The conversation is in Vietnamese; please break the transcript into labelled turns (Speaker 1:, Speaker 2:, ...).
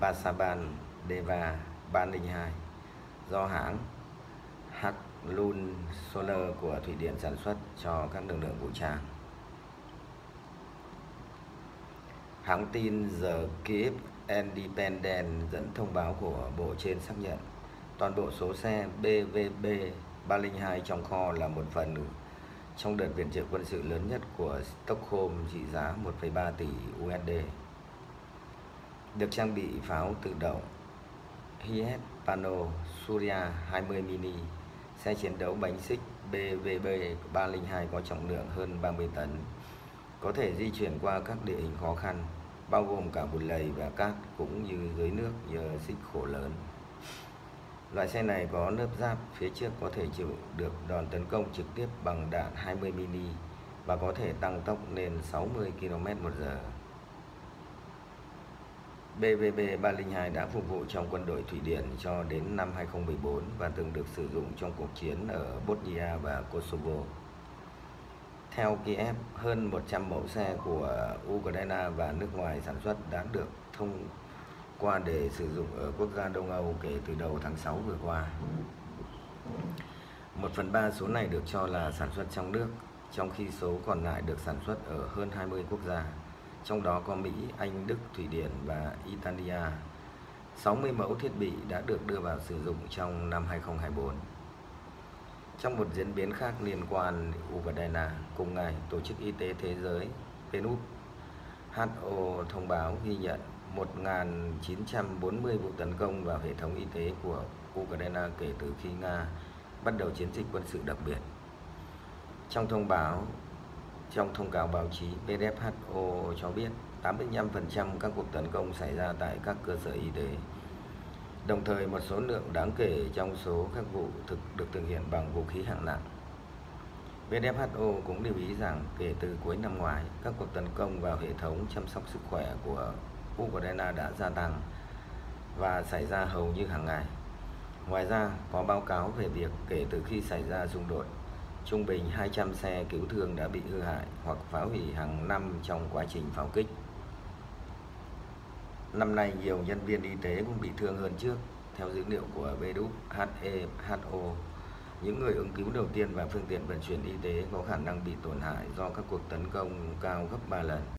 Speaker 1: Pasaban Deva 302 do hãng Haklun Solar của Thụy Điển sản xuất cho các lực lượng vũ trang. Hãng tin The Kiev Independent dẫn thông báo của bộ trên xác nhận toàn bộ số xe BVB 302 trong kho là một phần trong đợt viện trợ quân sự lớn nhất của Stockholm trị giá 1,3 tỷ USD. Được trang bị pháo tự động Hiet Pano Surya 20 mini, xe chiến đấu bánh xích BVB 302 có trọng lượng hơn 30 tấn, có thể di chuyển qua các địa hình khó khăn, bao gồm cả bùn lầy và cát cũng như dưới nước nhờ xích khổ lớn. Loại xe này có lớp giáp phía trước có thể chịu được đòn tấn công trực tiếp bằng đạn 20 mini và có thể tăng tốc lên 60 km/h. BVB 302 đã phục vụ trong quân đội Thụy Điển cho đến năm 2014 và từng được sử dụng trong cuộc chiến ở Bosnia và Kosovo. Theo Kiev, hơn 100 mẫu xe của Ukraine và nước ngoài sản xuất đã được thông qua để sử dụng ở quốc gia Đông Âu kể từ đầu tháng 6 vừa qua. Một phần ba số này được cho là sản xuất trong nước, trong khi số còn lại được sản xuất ở hơn 20 quốc gia, trong đó có Mỹ, Anh, Đức, Thụy Điển và Italia. 60 mẫu thiết bị đã được đưa vào sử dụng trong năm 2024. Trong một diễn biến khác liên quan Ukraine, cùng ngày, Tổ chức Y tế Thế giới WHO thông báo ghi nhận 1.940 vụ tấn công vào hệ thống y tế của Ukraine kể từ khi Nga bắt đầu chiến dịch quân sự đặc biệt. Trong thông báo trong thông cáo báo chí, WHO cho biết 85% các cuộc tấn công xảy ra tại các cơ sở y tế. Đồng thời một số lượng đáng kể trong số các vụ thực được thực hiện bằng vũ khí hạng nặng. WHO cũng lưu ý rằng kể từ cuối năm ngoái, các cuộc tấn công vào hệ thống chăm sóc sức khỏe của Ukraine đã gia tăng và xảy ra hầu như hàng ngày. Ngoài ra, có báo cáo về việc kể từ khi xảy ra xung đột, trung bình 200 xe cứu thương đã bị hư hại hoặc phá hủy hàng năm trong quá trình pháo kích. Năm nay, nhiều nhân viên y tế cũng bị thương hơn trước. Theo dữ liệu của WHO, những người ứng cứu đầu tiên và phương tiện vận chuyển y tế có khả năng bị tổn hại do các cuộc tấn công cao gấp 3 lần.